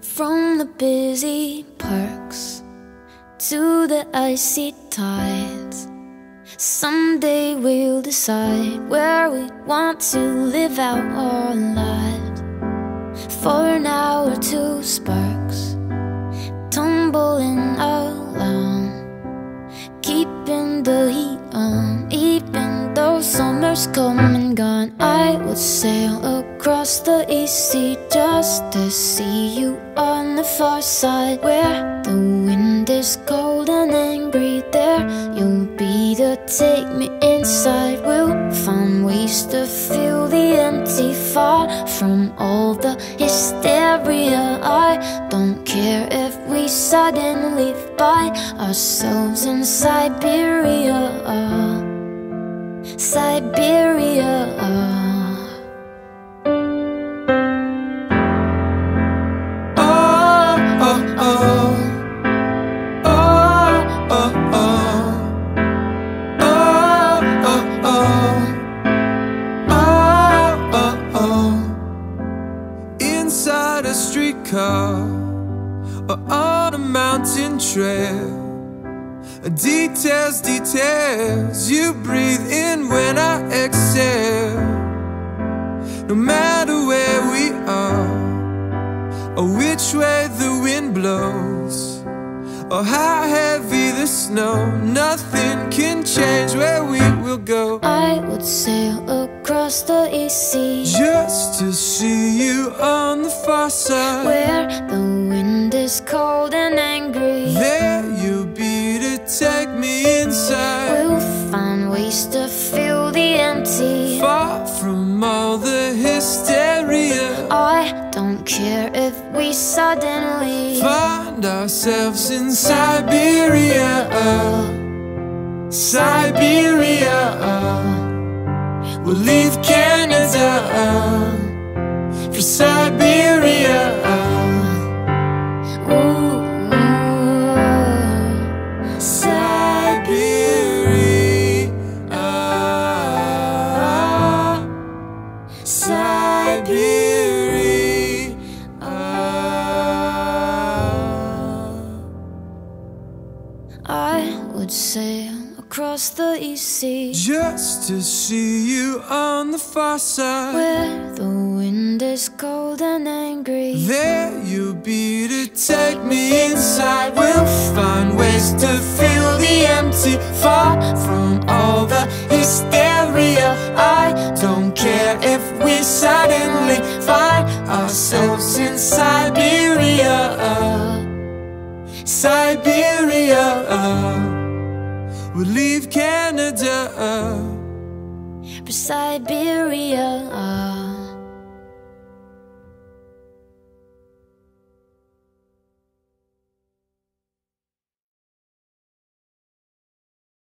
From the busy parks to the icy tides. Someday we'll decide where we want to live out our lives. For an hour, two sparks come and gone. I would sail across the east sea just to see you on the far side, where the wind is cold and angry. There, you'll be to take me inside. We'll find ways to fill the empty, far from all the hysteria. I don't care if we suddenly find ourselves in Siberia. Siberia. Inside a streetcar or on a mountain trail. Details, details. You breathe in when I exhale. No matter where we are, or which way the wind blows, or how heavy the snow, nothing can change where we will go. I would sail across the east sea Just to see you on the far side. where the wind is cold to fill the empty. Far from all the hysteria. I don't care if we suddenly Find ourselves in Siberia. Siberia. We'll leave Canada for Siberia. Would sail across the east sea Just to see you on the far side. where the wind is cold and angry. There you'll be to take me inside. We'll find ways to fill the empty, far from all the hysteria. I don't care if we suddenly find ourselves in Siberia. Siberia. We'll leave Canada. For Siberia.